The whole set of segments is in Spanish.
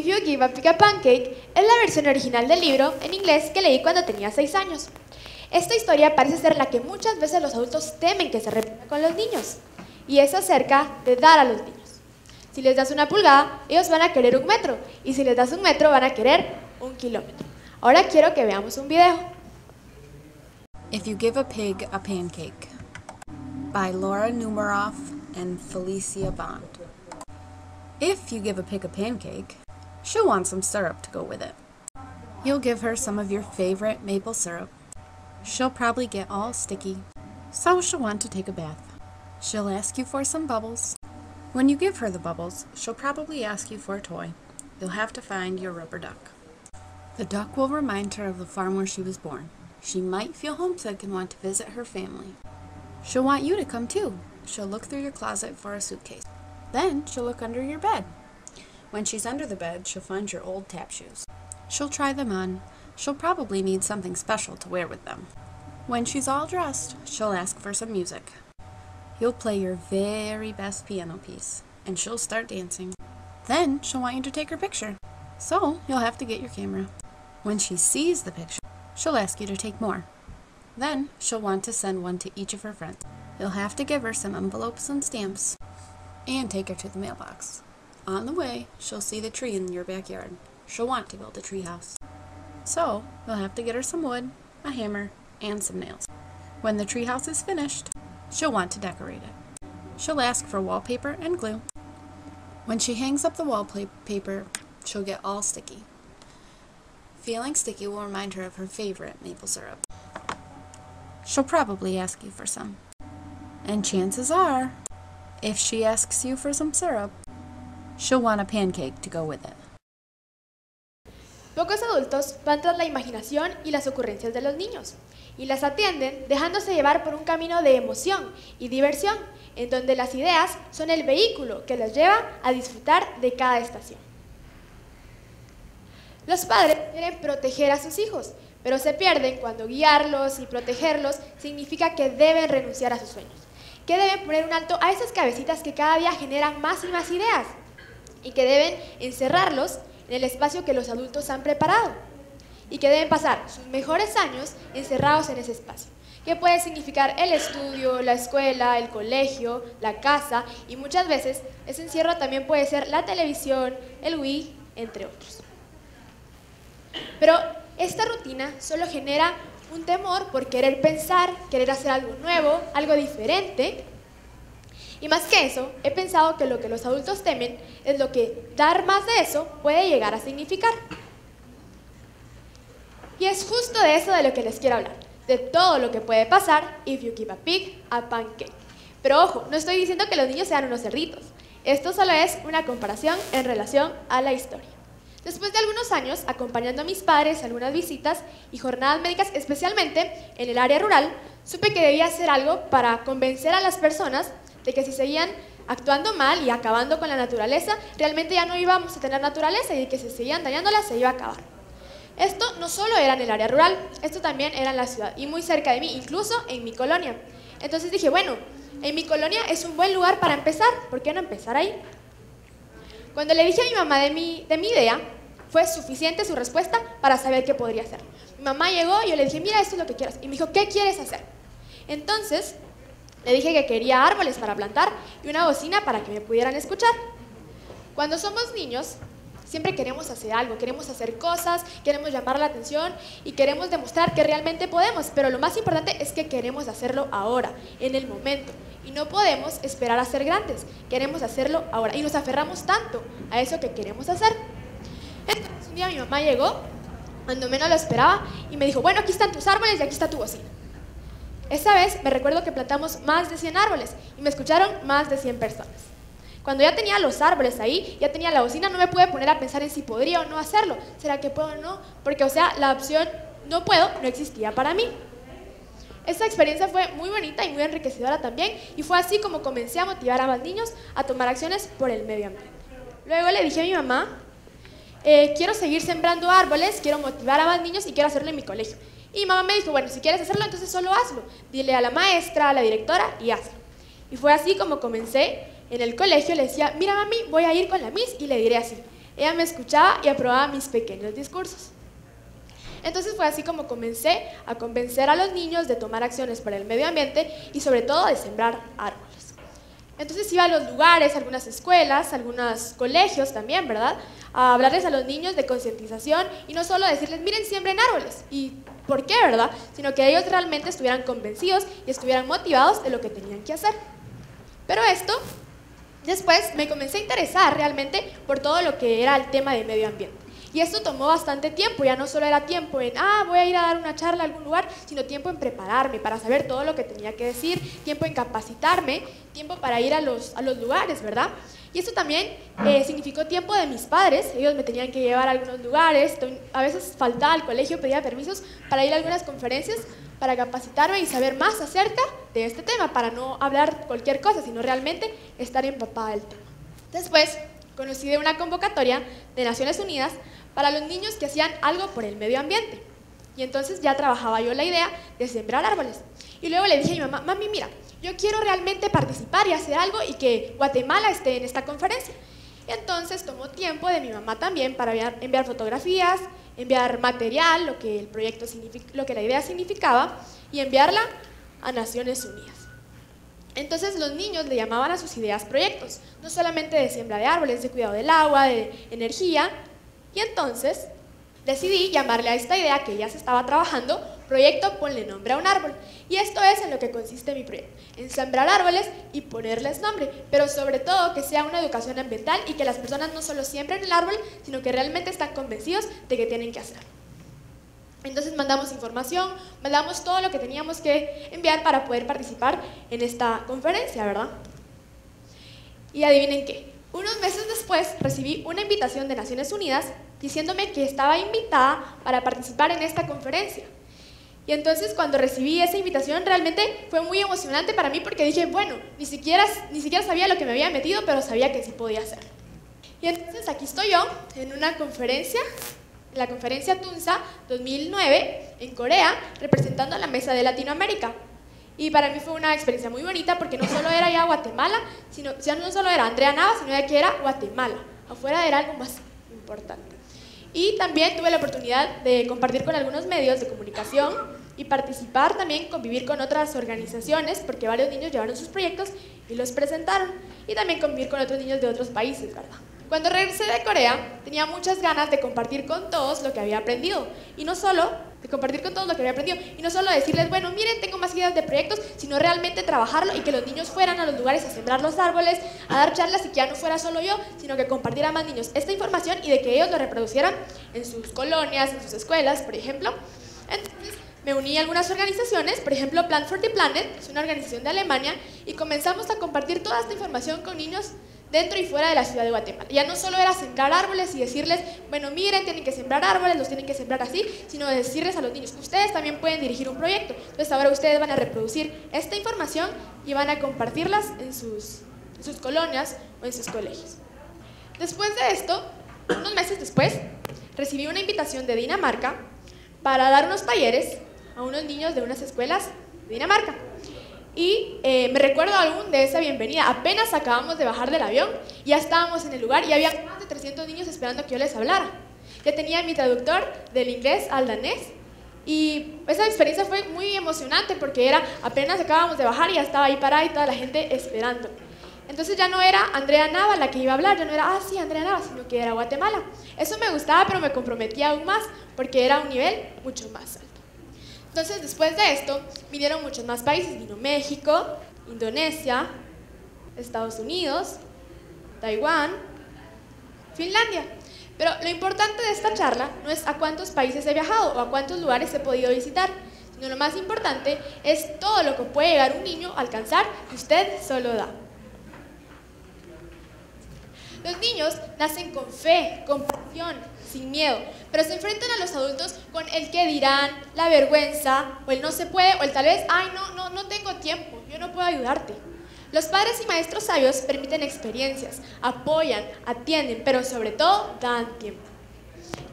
If You Give a Pig a Pancake es la versión original del libro en inglés que leí cuando tenía 6 años. Esta historia parece ser la que muchas veces los adultos temen que se repita con los niños, y es acerca de dar a los niños. Si les das una pulgada, ellos van a querer un metro, y si les das un metro, van a querer un kilómetro. Ahora quiero que veamos un video. If You Give a Pig a Pancake by Laura Numeroff and Felicia Bond. If you give a pig a pancake, she'll want some syrup to go with it. You'll give her some of your favorite maple syrup. She'll probably get all sticky, so she'll want to take a bath. She'll ask you for some bubbles. When you give her the bubbles, she'll probably ask you for a toy. You'll have to find your rubber duck. The duck will remind her of the farm where she was born. She might feel homesick and want to visit her family. She'll want you to come too. She'll look through your closet for a suitcase. Then she'll look under your bed. When she's under the bed, she'll find your old tap shoes. She'll try them on. She'll probably need something special to wear with them. When she's all dressed, she'll ask for some music. You'll play your very best piano piece, and she'll start dancing. Then she'll want you to take her picture. So you'll have to get your camera. When she sees the picture, she'll ask you to take more. Then she'll want to send one to each of her friends. You'll have to give her some envelopes and stamps and take her to the mailbox. On the way, she'll see the tree in your backyard. She'll want to build a tree house. So, you'll have to get her some wood, a hammer, and some nails. When the tree house is finished, she'll want to decorate it. She'll ask for wallpaper and glue. When she hangs up the wallpaper, she'll get all sticky. Feeling sticky will remind her of her favorite maple syrup. She'll probably ask you for some. And chances are, if she asks you for some syrup, she'll want a pancake to go with it. Pocos adultos van tras la imaginación y las ocurrencias de los niños y las atienden dejándose llevar por un camino de emoción y diversión, en donde las ideas son el vehículo que los lleva a disfrutar de cada estación. Los padres quieren proteger a sus hijos, pero se pierden cuando guiarlos y protegerlos significa que deben renunciar a sus sueños, que deben poner un alto a esas cabecitas que cada día generan más y más ideas y que deben encerrarlos en el espacio que los adultos han preparado y que deben pasar sus mejores años encerrados en ese espacio, que puede significar el estudio, la escuela, el colegio, la casa y muchas veces ese encierro también puede ser la televisión, el Wii, entre otros. Pero esta rutina solo genera un temor por querer pensar, querer hacer algo nuevo, algo diferente. Y más que eso, he pensado que lo que los adultos temen es lo que dar más de eso puede llegar a significar. Y es justo de eso de lo que les quiero hablar, de todo lo que puede pasar if you give a pig a pancake. Pero ojo, no estoy diciendo que los niños sean unos cerditos. Esto solo es una comparación en relación a la historia. Después de algunos años acompañando a mis padres a algunas visitas y jornadas médicas, especialmente en el área rural, supe que debía hacer algo para convencer a las personas de que si seguían actuando mal y acabando con la naturaleza, realmente ya no íbamos a tener naturaleza y que si seguían dañándola se iba a acabar. Esto no solo era en el área rural, esto también era en la ciudad y muy cerca de mí, incluso en mi colonia. Entonces dije, bueno, en mi colonia es un buen lugar para empezar, ¿por qué no empezar ahí? Cuando le dije a mi mamá de mi, de mi idea, fue suficiente su respuesta para saber qué podría hacer. Mi mamá llegó y yo le dije, mira, esto es lo que quiero hacer. Y me dijo, ¿qué quieres hacer? Entonces, le dije que quería árboles para plantar y una bocina para que me pudieran escuchar. Cuando somos niños, siempre queremos hacer algo, queremos hacer cosas, queremos llamar la atención y queremos demostrar que realmente podemos, pero lo más importante es que queremos hacerlo ahora, en el momento. Y no podemos esperar a ser grandes, queremos hacerlo ahora. Y nos aferramos tanto a eso que queremos hacer. Entonces un día mi mamá llegó, cuando menos lo esperaba, y me dijo, bueno, aquí están tus árboles y aquí está tu bocina. Esta vez me recuerdo que plantamos más de 100 árboles y me escucharon más de 100 personas. Cuando ya tenía los árboles ahí, ya tenía la bocina, no me pude poner a pensar en si podría o no hacerlo. ¿Será que puedo o no? Porque, o sea, la opción no puedo no existía para mí. Esta experiencia fue muy bonita y muy enriquecedora también y fue así como comencé a motivar a más niños a tomar acciones por el medio ambiente. Luego le dije a mi mamá, eh, quiero seguir sembrando árboles, quiero motivar a más niños y quiero hacerlo en mi colegio. Y mamá me dijo, bueno, si quieres hacerlo, entonces solo hazlo. Dile a la maestra, a la directora y hazlo. Y fue así como comencé en el colegio. Le decía, mira mami, voy a ir con la Miss y le diré así. ella me escuchaba y aprobaba mis pequeños discursos. Entonces fue así como comencé a convencer a los niños de tomar acciones para el medio ambiente y sobre todo de sembrar árboles. Entonces iba a los lugares, algunas escuelas, algunos colegios también, ¿verdad? A hablarles a los niños de concientización y no solo decirles, miren, siembren árboles. ¿Y por qué, verdad? Sino que ellos realmente estuvieran convencidos y estuvieran motivados de lo que tenían que hacer. Pero esto, después me comencé a interesar realmente por todo lo que era el tema del medio ambiente. Y esto tomó bastante tiempo, ya no solo era tiempo en, ah, voy a ir a dar una charla a algún lugar, sino tiempo en prepararme para saber todo lo que tenía que decir, tiempo en capacitarme, tiempo para ir a los, a los lugares, ¿verdad? Y esto también eh, significó tiempo de mis padres, ellos me tenían que llevar a algunos lugares, a veces faltaba al colegio, pedía permisos para ir a algunas conferencias, para capacitarme y saber más acerca de este tema, para no hablar cualquier cosa, sino realmente estar empapada del tema. Después, conocí de una convocatoria de Naciones Unidas para los niños que hacían algo por el medio ambiente. Y entonces ya trabajaba yo la idea de sembrar árboles. Y luego le dije a mi mamá, mami, mira, yo quiero realmente participar y hacer algo y que Guatemala esté en esta conferencia. Entonces tomó tiempo de mi mamá también para enviar, fotografías, enviar material, lo que el proyecto lo que la idea significaba, y enviarla a Naciones Unidas. Entonces los niños le llamaban a sus ideas proyectos, no solamente de siembra de árboles, de cuidado del agua, de energía, y entonces decidí llamarle a esta idea que ya se estaba trabajando proyecto Ponle Nombre a un Árbol. Y esto es en lo que consiste mi proyecto, en sembrar árboles y ponerles nombre, pero sobre todo que sea una educación ambiental y que las personas no solo siembren el árbol, sino que realmente están convencidos de que tienen que hacerlo. Entonces mandamos información, mandamos todo lo que teníamos que enviar para poder participar en esta conferencia, ¿verdad? Y adivinen qué, unos meses después recibí una invitación de Naciones Unidas diciéndome que estaba invitada para participar en esta conferencia. Y entonces cuando recibí esa invitación realmente fue muy emocionante para mí porque dije, bueno, ni siquiera, ni siquiera sabía lo que me había metido, pero sabía que sí podía hacer. Y entonces aquí estoy yo en una conferencia, en la conferencia Tunsa 2009 en Corea, representando a la Mesa de Latinoamérica. Y para mí fue una experiencia muy bonita porque no solo era ya Guatemala, sino ya no solo era Andrea Nava, sino que era Guatemala. Afuera era algo más importante. Y también tuve la oportunidad de compartir con algunos medios de comunicación y participar también, convivir con otras organizaciones, porque varios niños llevaron sus proyectos y los presentaron. Y también convivir con otros niños de otros países, ¿verdad? Cuando regresé de Corea, tenía muchas ganas de compartir con todos lo que había aprendido. Y no solo de compartir con todos lo que había aprendido. Y no solo decirles, bueno, miren, tengo más ideas de proyectos, sino realmente trabajarlo y que los niños fueran a los lugares a sembrar los árboles, a dar charlas y que ya no fuera solo yo, sino que compartiera más niños esta información y de que ellos lo reproducieran en sus colonias, en sus escuelas, por ejemplo. Entonces, me uní a algunas organizaciones, por ejemplo, Plant for the Planet, es una organización de Alemania, y comenzamos a compartir toda esta información con niños dentro y fuera de la ciudad de Guatemala. Ya no solo era sembrar árboles y decirles, bueno, miren, tienen que sembrar árboles, los tienen que sembrar así, sino decirles a los niños, ustedes también pueden dirigir un proyecto. Entonces ahora ustedes van a reproducir esta información y van a compartirlas en sus, en sus colonias o en sus colegios. Después de esto, unos meses después, recibí una invitación de Dinamarca para dar unos talleres a unos niños de unas escuelas de Dinamarca. Y eh, me recuerdo aún de esa bienvenida. Apenas acabamos de bajar del avión, ya estábamos en el lugar y había más de 300 niños esperando que yo les hablara. Ya tenía mi traductor del inglés al danés y esa experiencia fue muy emocionante porque era apenas acabamos de bajar y ya estaba ahí parada y toda la gente esperando. Entonces ya no era Andrea Nava la que iba a hablar, ya no era, ah, sí, Andrea Nava, sino que era Guatemala. Eso me gustaba, pero me comprometía aún más porque era un nivel mucho más. Entonces, después de esto, vinieron muchos más países. Vino México, Indonesia, Estados Unidos, Taiwán, Finlandia. Pero lo importante de esta charla no es a cuántos países he viajado o a cuántos lugares he podido visitar, sino lo más importante es todo lo que puede llegar un niño a alcanzar y usted solo da. Los niños nacen con fe, con pasión, sin miedo, pero se enfrentan a los adultos con el que dirán, la vergüenza, o el no se puede, o el tal vez, ay, no, no, no tengo tiempo, yo no puedo ayudarte. Los padres y maestros sabios permiten experiencias, apoyan, atienden, pero sobre todo dan tiempo.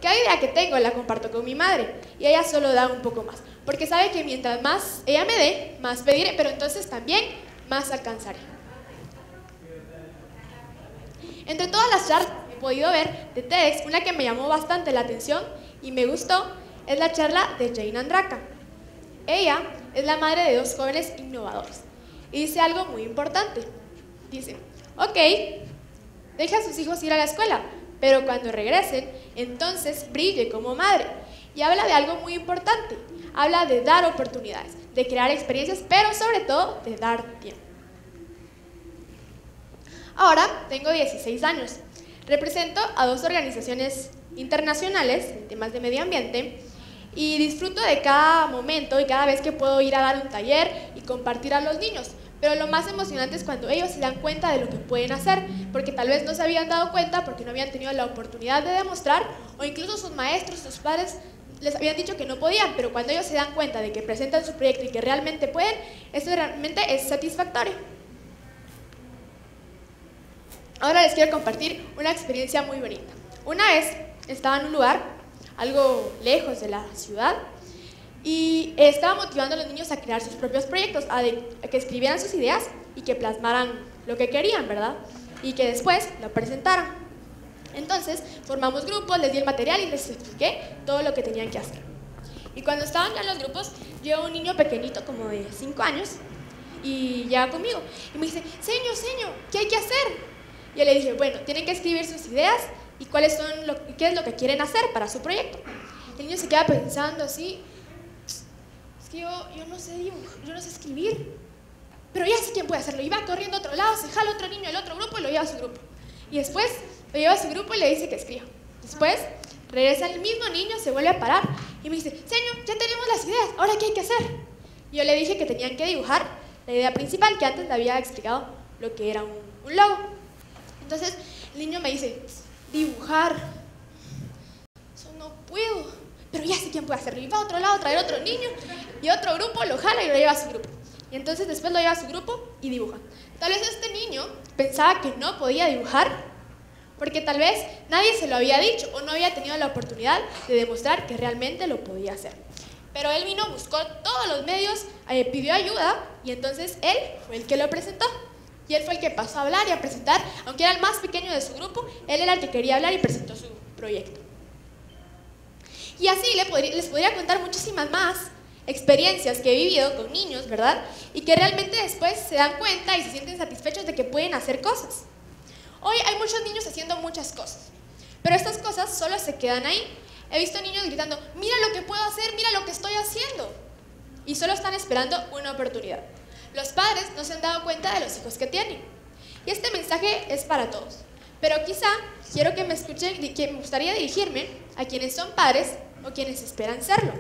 Cada idea que tengo la comparto con mi madre y ella solo da un poco más, porque sabe que mientras más ella me dé, más pediré, pero entonces también más alcanzaré. Entre todas las charlas podido ver de TEDx, una que me llamó bastante la atención y me gustó, es la charla de Jane Andraka. Ella es la madre de dos jóvenes innovadores y dice algo muy importante. Dice, ok, deja a sus hijos ir a la escuela, pero cuando regresen, entonces brille como madre. Y habla de algo muy importante, habla de dar oportunidades, de crear experiencias, pero sobre todo de dar tiempo. Ahora tengo 16 años. Represento a dos organizaciones internacionales en temas de medio ambiente y disfruto de cada momento y cada vez que puedo ir a dar un taller y compartir a los niños. Pero lo más emocionante es cuando ellos se dan cuenta de lo que pueden hacer, porque tal vez no se habían dado cuenta porque no habían tenido la oportunidad de demostrar, o incluso sus maestros, sus padres les habían dicho que no podían, pero cuando ellos se dan cuenta de que presentan su proyecto y que realmente pueden, eso realmente es satisfactorio. Ahora les quiero compartir una experiencia muy bonita. Una vez estaba en un lugar, algo lejos de la ciudad, y estaba motivando a los niños a crear sus propios proyectos, a, que escribieran sus ideas y que plasmaran lo que querían, ¿verdad? Y que después lo presentaran. Entonces formamos grupos, les di el material y les expliqué todo lo que tenían que hacer. Y cuando estaban ya en los grupos, llegó un niño pequeñito, como de 5 años, y llega conmigo y me dice, señor, señor, ¿qué hay que hacer? Yo le dije, bueno, tienen que escribir sus ideas y cuáles son lo, qué es lo que quieren hacer para su proyecto. El niño se queda pensando así, es que yo, yo no sé dibujar, yo no sé escribir, pero ya sé quién puede hacerlo. Y va corriendo a otro lado, se jala otro niño del otro grupo y lo lleva a su grupo. Y después lo lleva a su grupo y le dice que escriba. Después regresa el mismo niño, se vuelve a parar y me dice, señor, ya tenemos las ideas, ahora qué hay que hacer. Yo le dije que tenían que dibujar la idea principal, que antes le había explicado lo que era un, un logo. Entonces el niño me dice, dibujar. Eso no puedo. Pero ya sé quién puede hacerlo. Y va a otro lado, traer otro niño y otro grupo lo jala y lo lleva a su grupo. Y entonces después lo lleva a su grupo y dibuja. Tal vez este niño pensaba que no podía dibujar porque tal vez nadie se lo había dicho o no había tenido la oportunidad de demostrar que realmente lo podía hacer. Pero él vino, buscó todos los medios, eh, pidió ayuda y entonces él fue el que lo presentó. Y él fue el que pasó a hablar y a presentar, aunque era el más pequeño de su grupo, él era el que quería hablar y presentó su proyecto. Y así les podría contar muchísimas más experiencias que he vivido con niños, ¿verdad? Y que realmente después se dan cuenta y se sienten satisfechos de que pueden hacer cosas. Hoy hay muchos niños haciendo muchas cosas, pero estas cosas solo se quedan ahí. He visto niños gritando, mira lo que puedo hacer, mira lo que estoy haciendo. Y solo están esperando una oportunidad. Los padres no se han dado cuenta de los hijos que tienen. Y este mensaje es para todos. Pero quizá quiero que me escuchen, que me gustaría dirigirme a quienes son padres o quienes esperan serlo.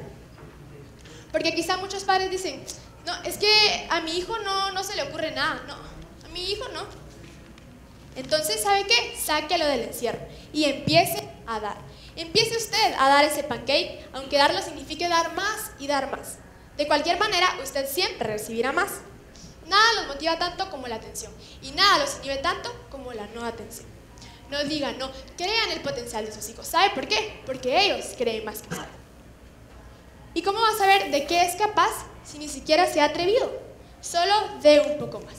Porque quizá muchos padres dicen, no, es que a mi hijo no, no se le ocurre nada. No, a mi hijo no. Entonces, ¿sabe qué? Sáquelo del encierro y empiece a dar. Empiece usted a dar ese pancake, aunque darlo signifique dar más y dar más. De cualquier manera, usted siempre recibirá más. Nada los motiva tanto como la atención y nada los inhibe tanto como la no atención. No digan no, crean el potencial de sus hijos. ¿Sabe por qué? Porque ellos creen más que usted. ¿Y cómo va a saber de qué es capaz si ni siquiera se ha atrevido? Solo de un poco más.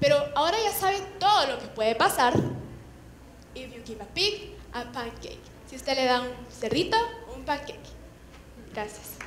Pero ahora ya sabe todo lo que puede pasar. If you give a pig a pancake. Si usted le da un cerdito, un pancake. Gracias.